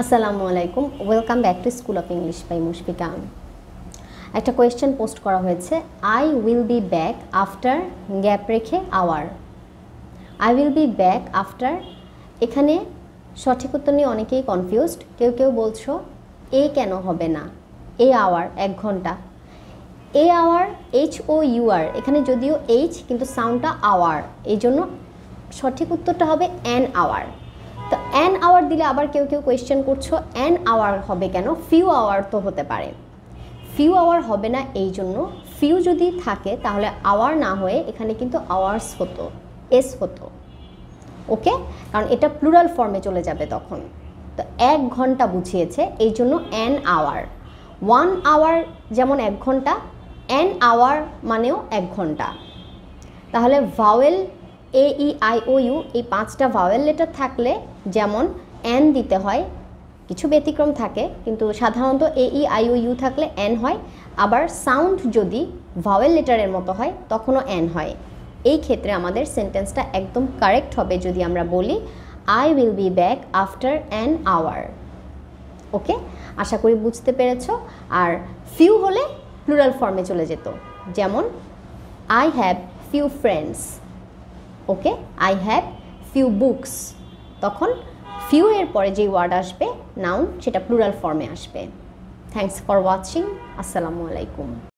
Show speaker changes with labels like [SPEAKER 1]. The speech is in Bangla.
[SPEAKER 1] আসসালামু আলাইকুম। Welcome back to school of English by Mushfika একটা কোয়েশ্চেন পোস্ট করা হয়েছে। I will be back after gap রেখে hour I will be back after এখানে সঠিক উত্তর নিয়ে অনেকেই কনফিউজড কেউ কেউ বলছো, এ কেন হবে না? এ আওয়ার এক ঘণ্টা। A hour H O U R এখানে যদিও এইচ কিন্তু সাউন্ডটা আওয়ার এই জন্য সঠিক উত্তরটা হবে অ্যান আওয়ার অ্যান আওয়ার দিলে আবার কেউ কেউ কোয়েশ্চেন করছ অ্যান আওয়ার হবে কেন? ফিউ আওয়ার তো হতে পারে। ফিউ আওয়ার হবে না এই জন্য ফিউ যদি থাকে তাহলে আওয়ার না হয়ে এখানে কিন্তু আওয়ার্স হতো এস হতো। ওকে কারণ এটা প্লুরাল ফর্মে চলে যাবে তখন। তো এক ঘণ্টা বুঝিয়েছে, এই জন্য অ্যান আওয়ার ওয়ান আওয়ার যেমন এক ঘণ্টা অ্যান আওয়ার মানেও এক ঘণ্টা। তাহলে vowel A E I O U এই পাঁচটা ভাওয়েল লেটার থাকলে যেমন অ্যান দিতে হয়, কিছু ব্যতিক্রম থাকে, কিন্তু সাধারণত A E I O U থাকলে অ্যান হয়। আবার সাউন্ড যদি ভাওয়েল লেটারের মতো হয়, তখনও অ্যান হয়। এই ক্ষেত্রে আমাদের সেন্টেন্সটা একদম কারেক্ট হবে যদি আমরা বলি I will be back after an hour okay আশা করি বুঝতে পেরেছ। আর ফিউ হলে প্লুরাল ফর্মে চলে যেত। যেমন I have few friends okay I have few books তখন ফিউ এর পরে যে ওয়ার্ড আসবে নাউন সেটা প্লুরাল ফর্মে আসবে। থ্যাংকস ফর ওয়াচিং আসসালামু আলাইকুম